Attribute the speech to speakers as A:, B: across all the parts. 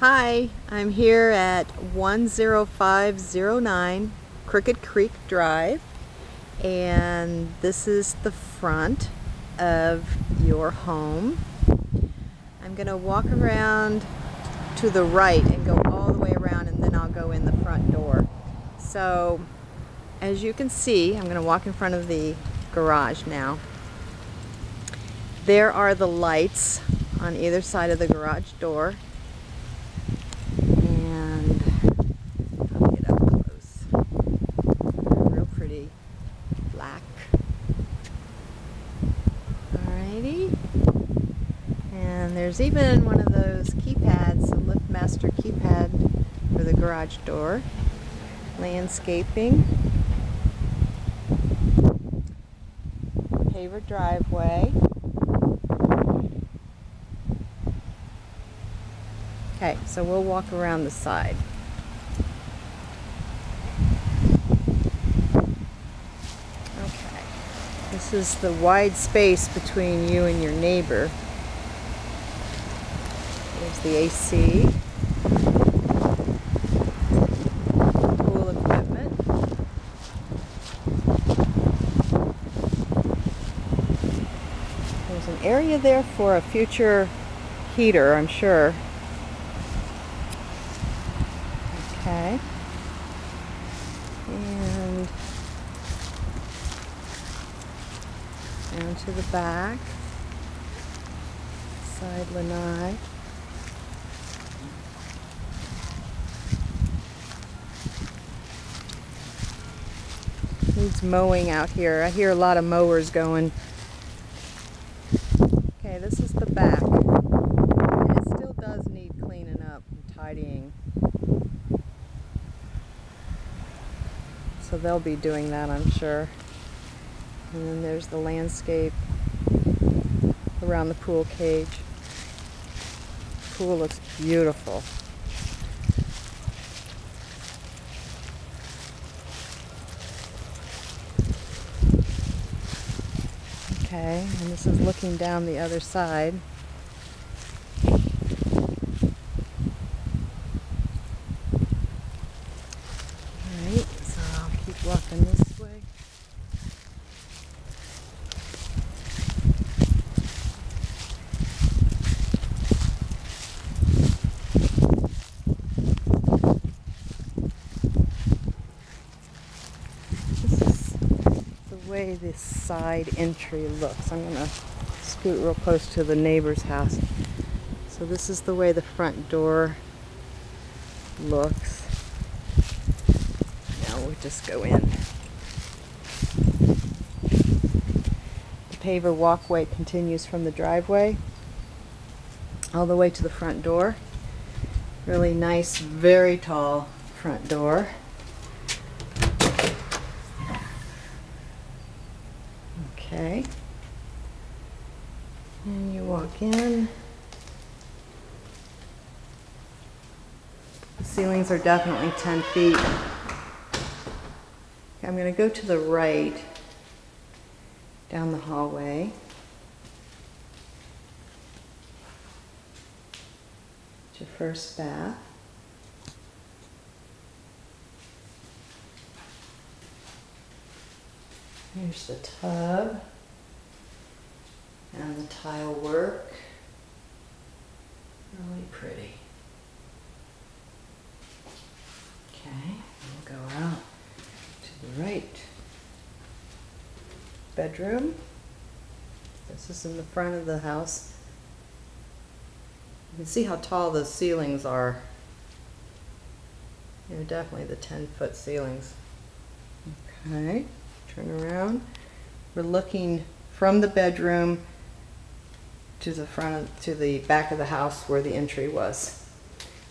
A: Hi, I'm here at 10509 Crooked Creek Drive and this is the front of your home. I'm going to walk around to the right and go all the way around and then I'll go in the front door. So as you can see, I'm going to walk in front of the garage now. There are the lights on either side of the garage door there's even one of those keypads, the LiftMaster keypad for the garage door. Landscaping. Paver driveway. Okay, so we'll walk around the side. Okay, this is the wide space between you and your neighbor. There's the AC. Pool equipment. There's an area there for a future heater, I'm sure. Okay. And down to the back. Side lanai. Needs mowing out here. I hear a lot of mowers going. Okay, this is the back. And it still does need cleaning up and tidying. So they'll be doing that, I'm sure. And then there's the landscape around the pool cage. Pool looks beautiful. Okay, and this is looking down the other side. Alright, so I'll keep walking this way. Way this side entry looks. I'm going to scoot real close to the neighbor's house. So this is the way the front door looks. Now we'll just go in. The paver walkway continues from the driveway all the way to the front door. Really nice, very tall front door. Okay. And you walk in. The ceilings are definitely 10 feet. Okay, I'm going to go to the right down the hallway. It's your first bath. Here's the tub and the tile work. Really pretty. Okay, we'll go out to the right. Bedroom. This is in the front of the house. You can see how tall the ceilings are. They're definitely the 10 foot ceilings. Okay turn around. We're looking from the bedroom to the front of, to the back of the house where the entry was.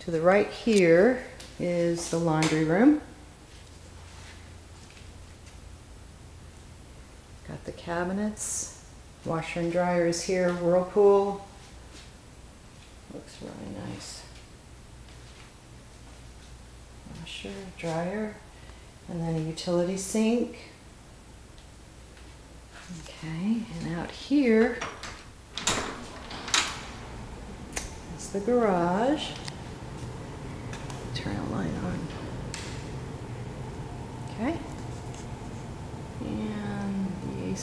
A: To the right here is the laundry room. Got the cabinets. Washer and dryer is here. Whirlpool. Looks really nice. Washer, dryer, and then a utility sink. Okay, and out here is the garage. turn a light on. Okay. And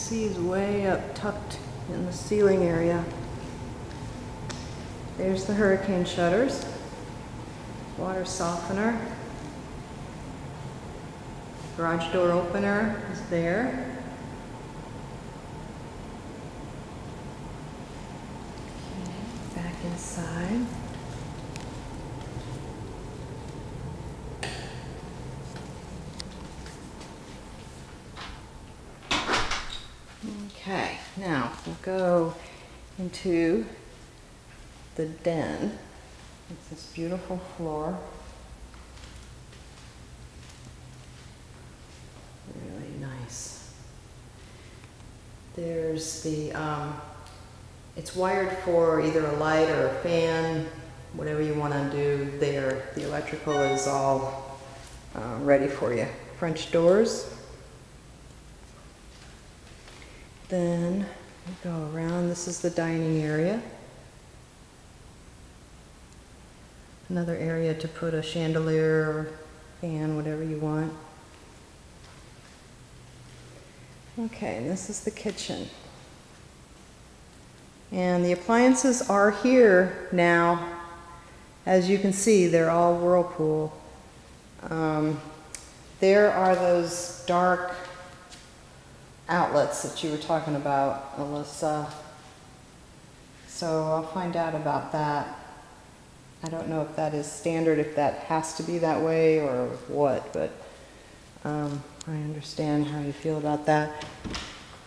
A: AC is way up tucked in the ceiling area. There's the hurricane shutters. Water softener. Garage door opener is there. Okay, back inside. Okay, now we'll go into the den. It's this beautiful floor. Really nice. There's the, um, it's wired for either a light or a fan, whatever you want to do there. The electrical is all uh, ready for you. French doors. Then we go around. This is the dining area. Another area to put a chandelier or fan, whatever you want. Okay, and this is the kitchen. And the appliances are here now. As you can see, they're all Whirlpool. Um, there are those dark outlets that you were talking about, Alyssa. So I'll find out about that. I don't know if that is standard, if that has to be that way or what, but um, I understand how you feel about that.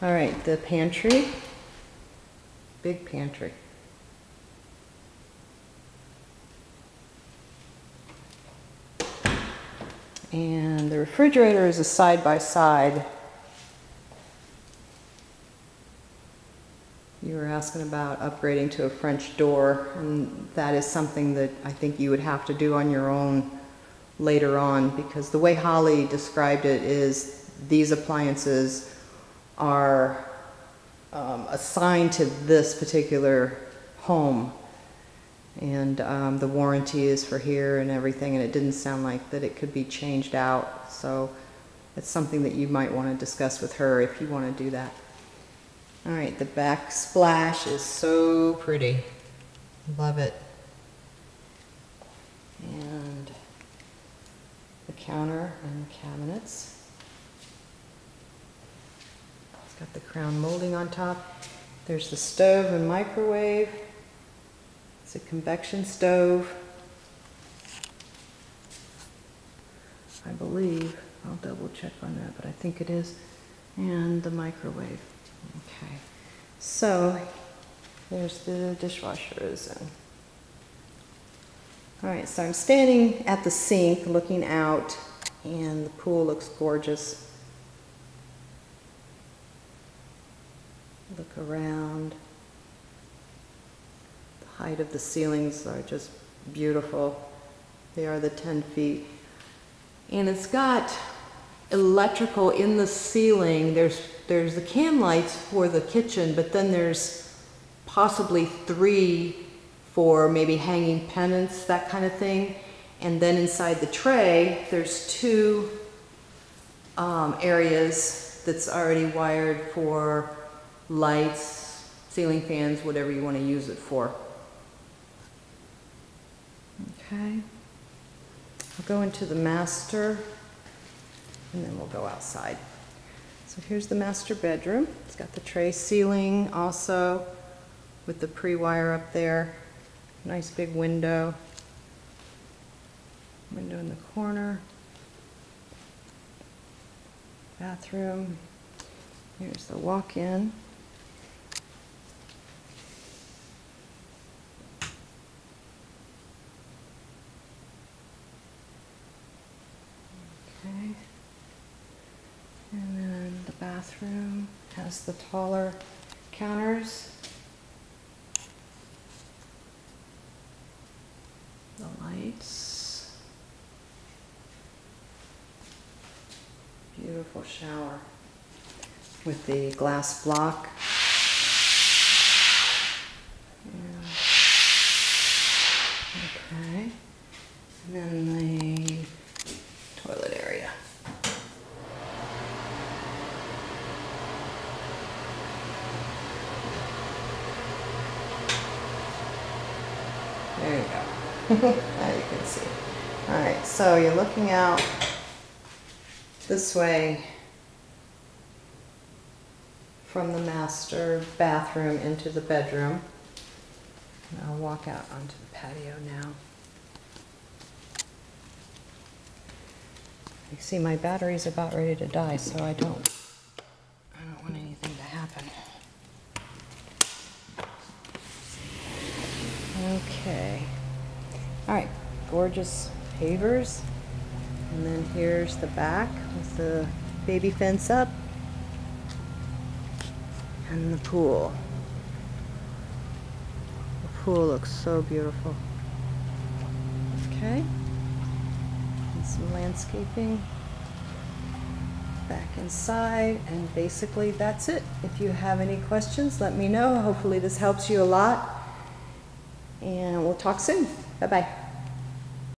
A: All right, the pantry, big pantry. And the refrigerator is a side-by-side. You were asking about upgrading to a French door, and that is something that I think you would have to do on your own later on, because the way Holly described it is these appliances are um, assigned to this particular home and um, the warranty is for here and everything, and it didn't sound like that it could be changed out. So it's something that you might want to discuss with her if you want to do that. All right, the backsplash is so pretty. Love it. And the counter and the cabinets. It's got the crown molding on top. There's the stove and microwave. It's a convection stove. I believe. I'll double check on that, but I think it is. And the microwave. Okay. So there's the dishwasher is in. All right, so I'm standing at the sink looking out and the pool looks gorgeous. Look around The height of the ceilings are just beautiful. They are the 10 feet. And it's got electrical in the ceiling. There's, there's the can lights for the kitchen, but then there's possibly three for maybe hanging pendants, that kind of thing. And then inside the tray, there's two um, areas that's already wired for lights, ceiling fans, whatever you want to use it for. Okay. I'll go into the master and then we'll go outside. So here's the master bedroom. It's got the tray ceiling also with the pre-wire up there. Nice big window. Window in the corner. Bathroom. Here's the walk-in. Okay. And then the bathroom has the taller counters. The lights. Beautiful shower with the glass block. Yeah. Okay. And then the toilet area. There you go. now you can see. All right, so you're looking out this way from the master bathroom into the bedroom. And I'll walk out onto the patio now. You see, my battery's about ready to die, so I don't, I don't want anything to happen. Okay. All right, gorgeous pavers. And then here's the back with the baby fence up. And the pool. The pool looks so beautiful. Okay. And some landscaping back inside and basically that's it. If you have any questions, let me know. Hopefully this helps you a lot. And we'll talk soon. Bye-bye.